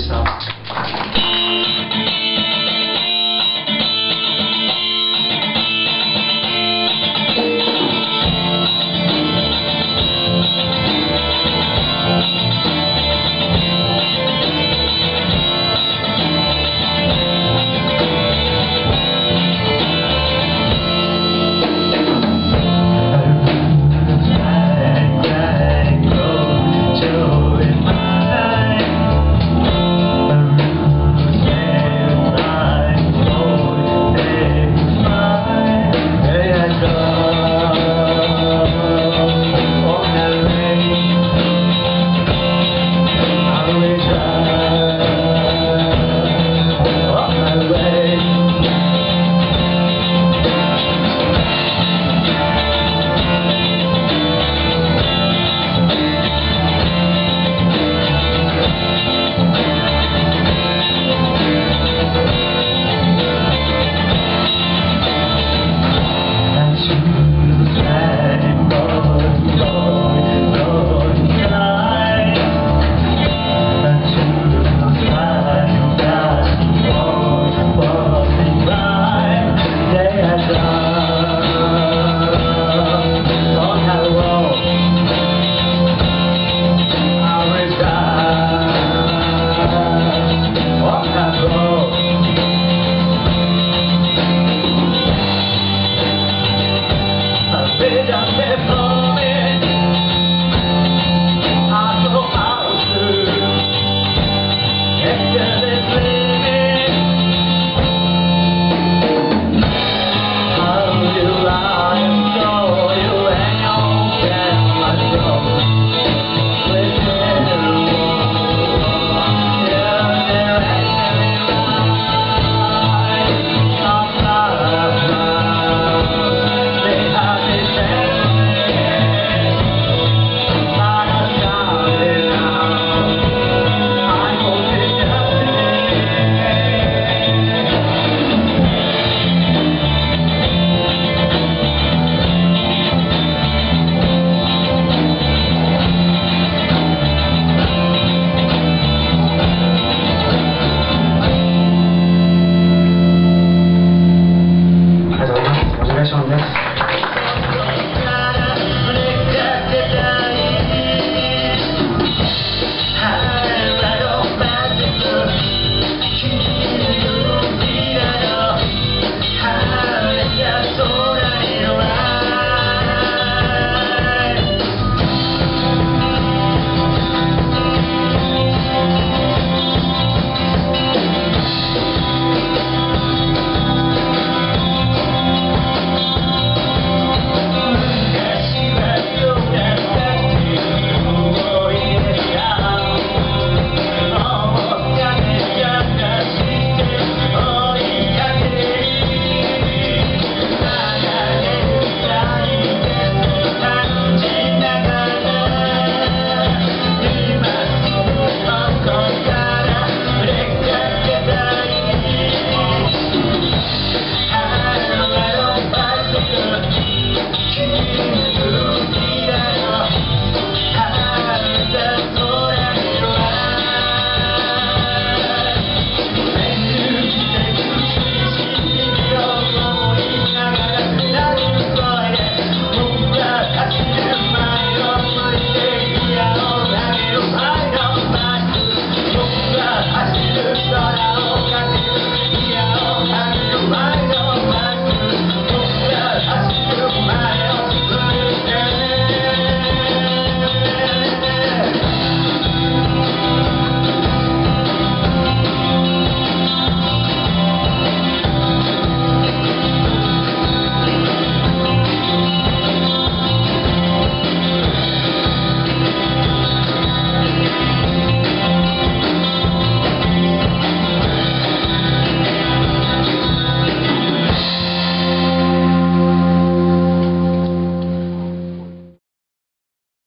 yourself. Vida de